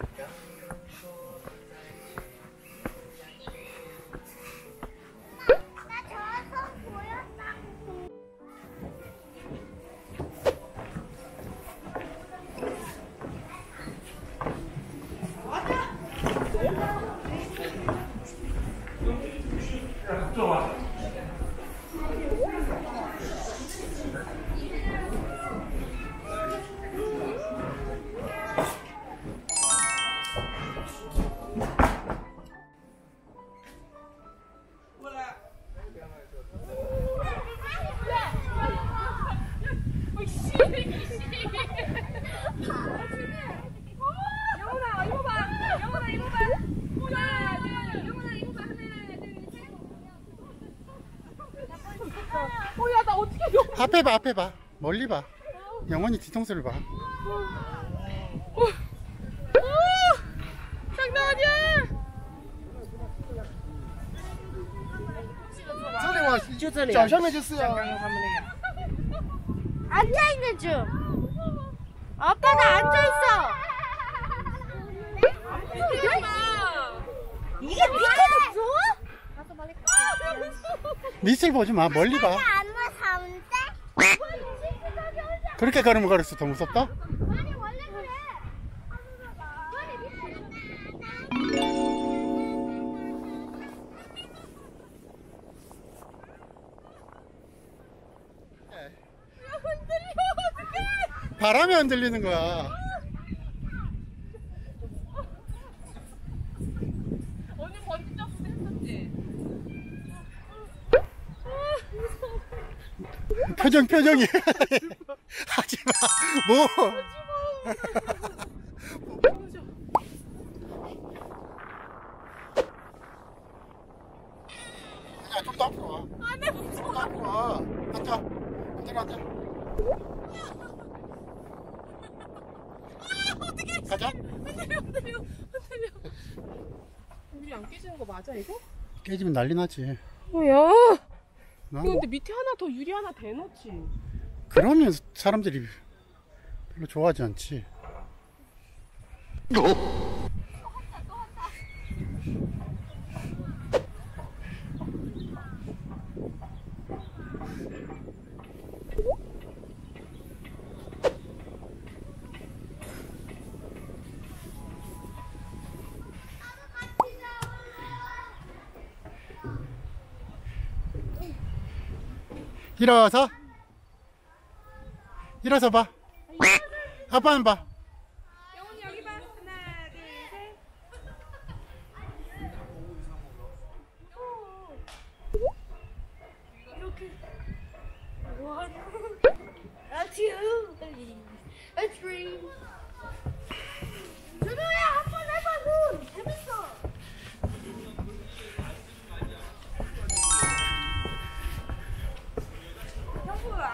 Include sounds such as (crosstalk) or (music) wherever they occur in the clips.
Yeah. 앞에 봐 앞에 봐 멀리 봐 영원히 뒤통수를 봐 장난 아니야. 这里我就这里、脚下面就是啊像刚刚他们那样。 앉아 있는 중. 아빠 나 앉아 있어. 이게 밑에도 좋아? 밑을 보지 마 멀리 봐? 그렇게 걸으면 걸을수록 더 무섭다 바람에 흔들리는 거야. 언니 번지 점프 했었지. 표정 표정이. (laughs) 하지마. 뭐? 아니야 좀더 앞으로 와. 안돼 무서워. 좀더 앞으로 와. 앉아. 앉아 앉아 우리 안 깨지는 거 맞아 이거? 깨지면 난리 나지 뭐야? 나 이거 근데 밑에 하나 더 유리 하나 대놓지. 그러면 사람들이 별로 좋아하지 않지 일어서. 일어서 봐. 아빠는 봐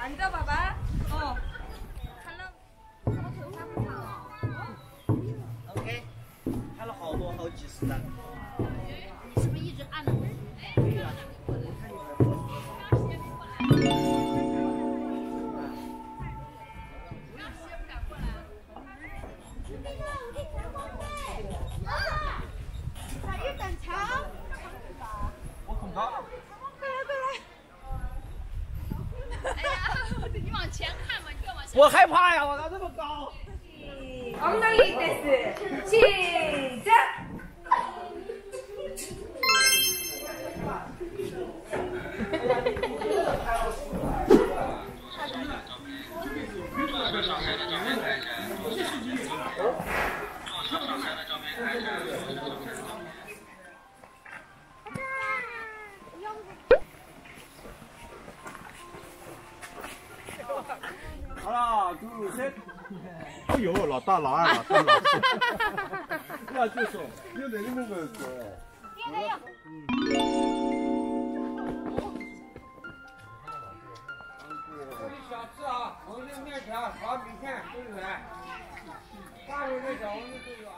앉아봐 我害怕呀！我咋这么高？起站。有老大、老二、老三、老四。那就说，又在那边说。应有。小吃啊，红烧面条、炒米线都有。大路的小红都有。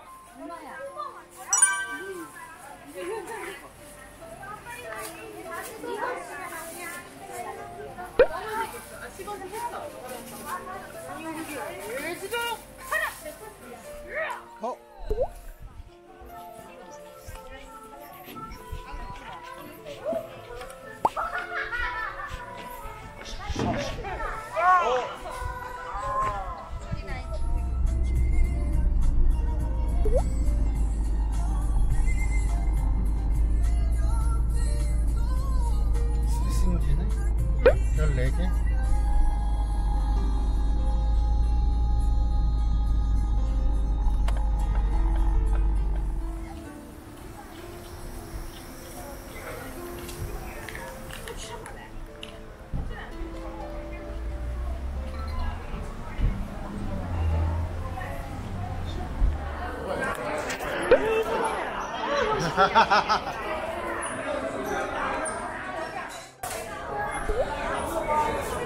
Woo! Thank (laughs) you.